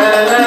la, la, la.